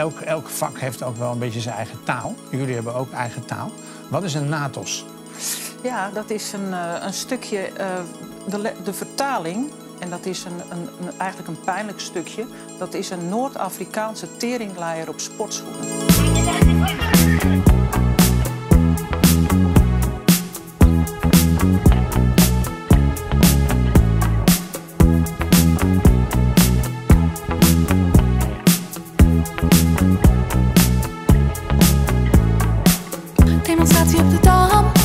elk, elk vak heeft ook wel een beetje zijn eigen taal. Jullie hebben ook eigen taal. Wat is een natos? Ja, dat is een, uh, een stukje, uh, de, de, vertaling, en dat is een, een, eigenlijk een pijnlijk stukje. Dat is een Noord-Afrikaanse teringleier op sportschoenen. gaat hij op de dam.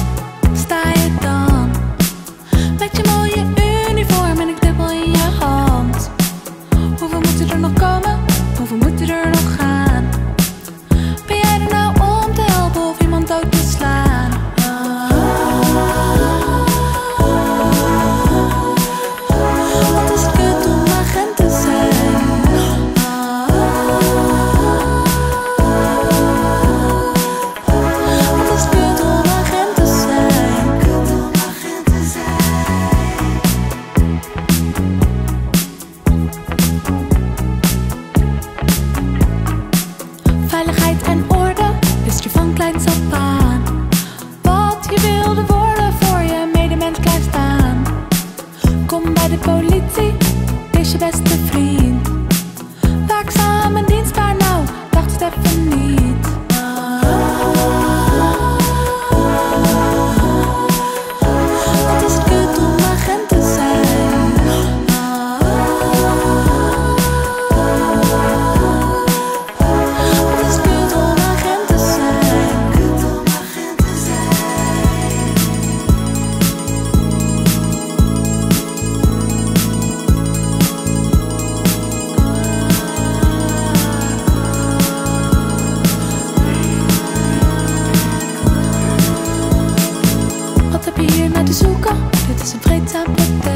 Dit is een vreedzaam.